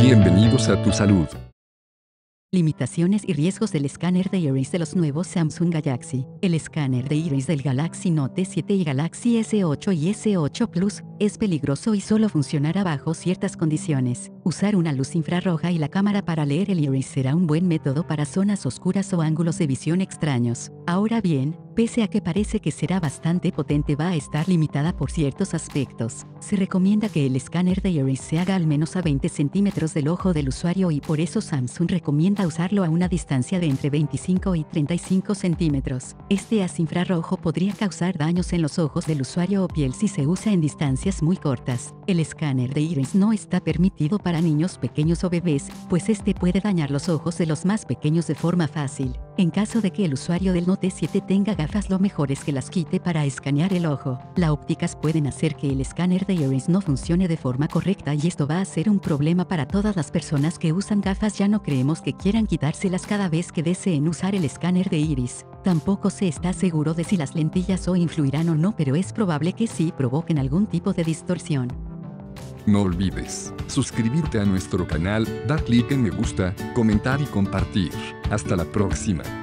Bienvenidos a tu salud. Limitaciones y riesgos del escáner de iris de los nuevos Samsung Galaxy. El escáner de iris del Galaxy Note 7 y Galaxy S8 y S8 Plus es peligroso y solo funcionará bajo ciertas condiciones. Usar una luz infrarroja y la cámara para leer el iris será un buen método para zonas oscuras o ángulos de visión extraños. Ahora bien, pese a que parece que será bastante potente va a estar limitada por ciertos aspectos. Se recomienda que el escáner de iris se haga al menos a 20 centímetros del ojo del usuario y por eso Samsung recomienda usarlo a una distancia de entre 25 y 35 centímetros. Este haz infrarrojo podría causar daños en los ojos del usuario o piel si se usa en muy cortas. El escáner de iris no está permitido para niños pequeños o bebés, pues este puede dañar los ojos de los más pequeños de forma fácil. En caso de que el usuario del Note 7 tenga gafas, lo mejor es que las quite para escanear el ojo. Las ópticas pueden hacer que el escáner de iris no funcione de forma correcta y esto va a ser un problema para todas las personas que usan gafas. Ya no creemos que quieran quitárselas cada vez que deseen usar el escáner de iris. Tampoco se está seguro de si las lentillas o influirán o no, pero es probable que sí provoquen algún tipo de distorsión. No olvides suscribirte a nuestro canal, dar clic en me gusta, comentar y compartir. Hasta la próxima.